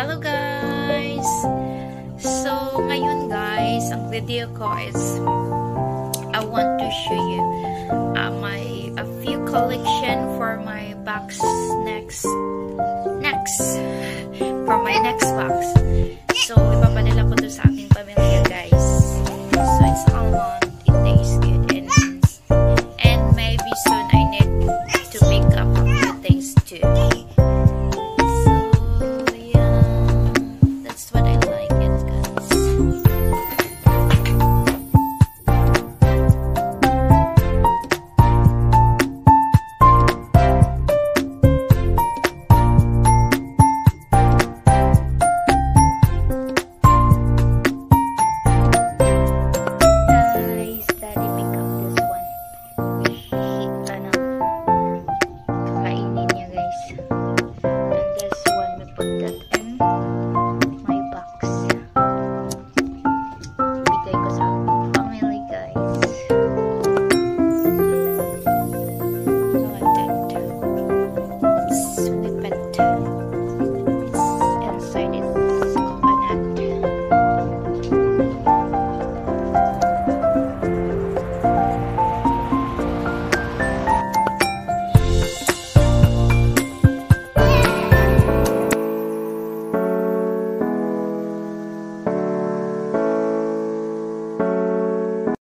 Hello guys! So, ngayon guys, ang video ko is I want to show you uh, my a few collection for my box next next for my next box.